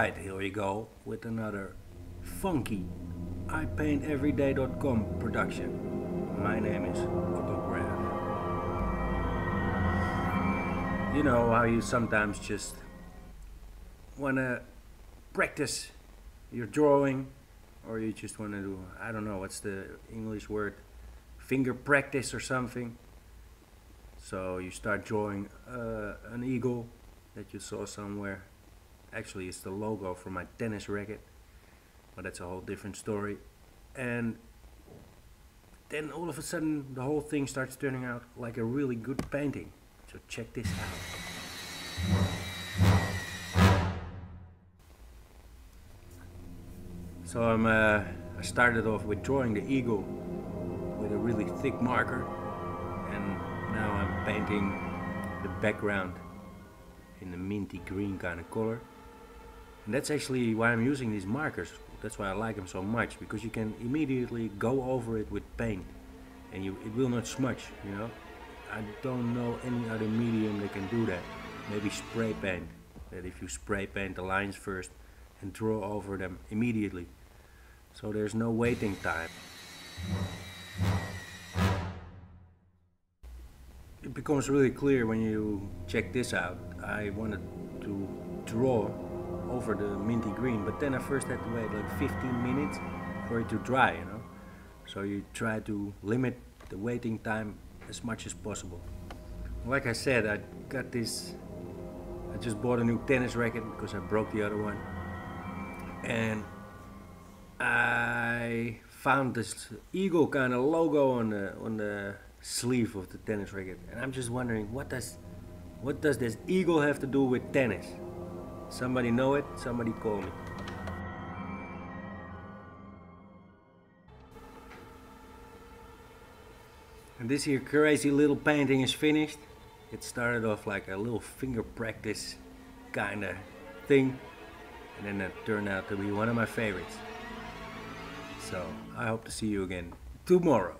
Alright, here we go with another funky iPaintEveryday.com production. My name is Ottograph. You know how you sometimes just wanna practice your drawing or you just wanna do, I don't know, what's the English word? Finger practice or something. So you start drawing uh, an eagle that you saw somewhere Actually, it's the logo for my tennis racket, but that's a whole different story. And then all of a sudden, the whole thing starts turning out like a really good painting. So check this out. So I'm, uh, I started off with drawing the eagle with a really thick marker, and now I'm painting the background in a minty green kind of color. And that's actually why I'm using these markers. That's why I like them so much, because you can immediately go over it with paint and you, it will not smudge, you know. I don't know any other medium that can do that. Maybe spray paint, that if you spray paint the lines first and draw over them immediately. So there's no waiting time. It becomes really clear when you check this out. I wanted to draw over the minty green. But then I first had to wait like 15 minutes for it to dry, you know. So you try to limit the waiting time as much as possible. Like I said, I got this, I just bought a new tennis racket because I broke the other one. And I found this eagle kind of logo on the, on the sleeve of the tennis racket. And I'm just wondering, what does, what does this eagle have to do with tennis? Somebody know it, somebody call me. And this here crazy little painting is finished. It started off like a little finger practice kind of thing. And then it turned out to be one of my favorites. So I hope to see you again tomorrow.